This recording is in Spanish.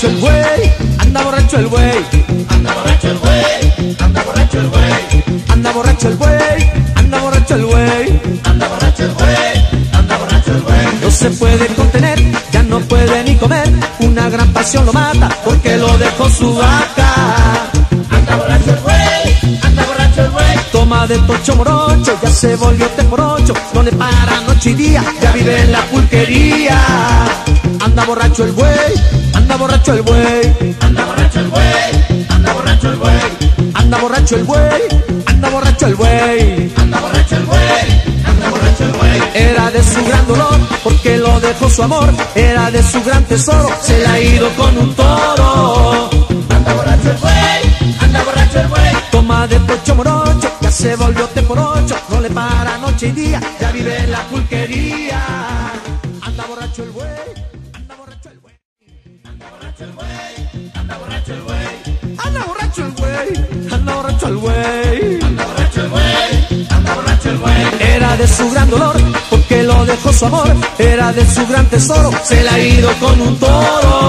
borracho el güey, anda borracho el güey, Anda borracho el güey, anda borracho el güey, anda borracho el güey, anda borracho el güey. anda borracho el güey, anda borracho el güey. No se puede contener, ya no puede ni comer. Una gran pasión lo mata porque lo dejó su vaca. Anda borracho el güey, anda borracho el güey. Toma de tocho morocho, ya se volvió te por ocho. No le para noche y día, ya vive en la pulquería. Anda borracho el güey, borracho el güey, Anda borracho el güey, anda borracho el güey. anda borracho el güey, anda borracho el güey. Anda borracho el güey, anda borracho el güey. Era de su gran dolor, porque lo dejó su amor. Era de su gran tesoro, se la ha ido con un toro. Anda borracho el güey, anda borracho el güey. Toma de tocho morocho, ya se volvió te por ocho. No le para noche y día, ya vive en la pulquería. Anda borracho el güey, anda borracho el güey. Anda borracho el güey, anda borracho el güey. Anda borracho el güey, anda borracho el güey. Era de su gran dolor, porque lo dejó su amor. Era de su gran tesoro, se la ha ido con un toro.